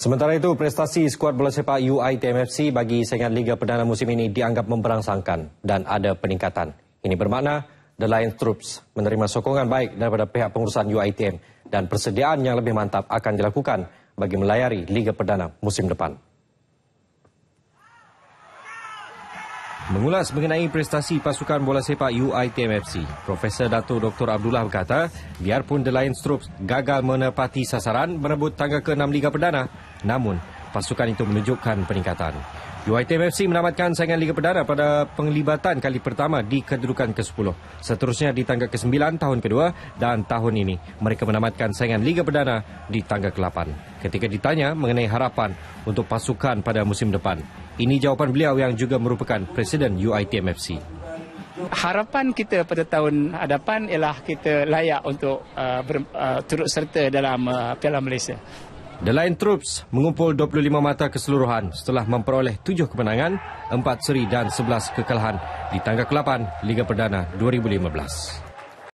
Sementara itu, prestasi skuad bola sepak UITMFC bagi saingan Liga Perdana musim ini dianggap memberangsangkan dan ada peningkatan. Ini bermakna The Lions Troops menerima sokongan baik daripada pihak pengurusan UITM dan persediaan yang lebih mantap akan dilakukan bagi melayari Liga Perdana musim depan. Mengulas mengenai prestasi pasukan bola sepak UITMFC, Profesor Dato Dr. Abdullah berkata, biarpun The Lions Troops gagal menepati sasaran merebut tangga ke-6 Liga Perdana, namun pasukan itu menunjukkan peningkatan. UITMFC menamatkan saingan Liga Perdana pada penglibatan kali pertama di kedudukan ke-10. Seterusnya di tangga ke-9 tahun kedua dan tahun ini mereka menamatkan saingan Liga Perdana di tangga ke-8. Ketika ditanya mengenai harapan untuk pasukan pada musim depan, ini jawapan beliau yang juga merupakan Presiden UITMFC. Harapan kita pada tahun hadapan ialah kita layak untuk uh, ber, uh, turut serta dalam uh, Piala Malaysia. The Lion Troops mengumpul 25 mata keseluruhan setelah memperoleh 7 kemenangan, 4 seri dan 11 kekalahan di tangga ke-8 Liga Perdana 2015.